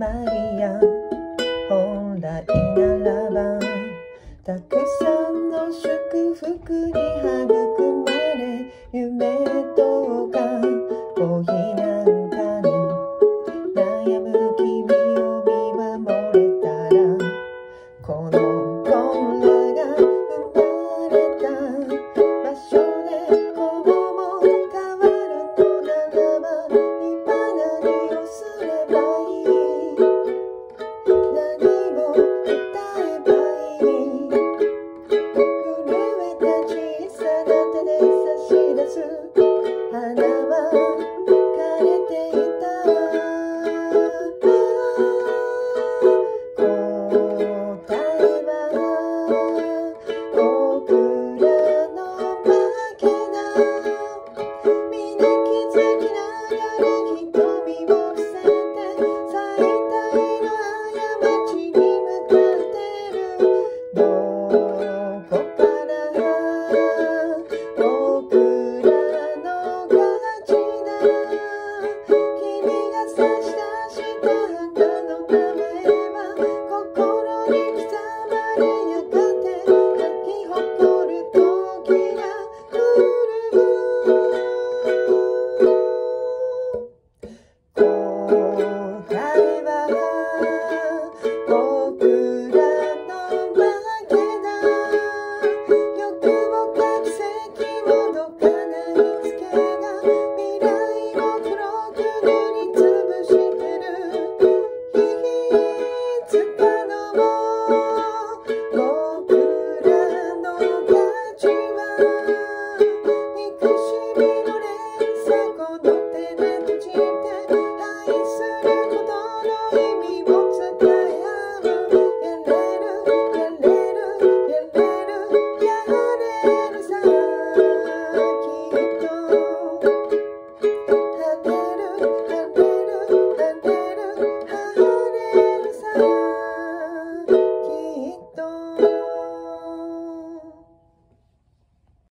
マリア本来ならばたくさんの祝福に育 Never. that's the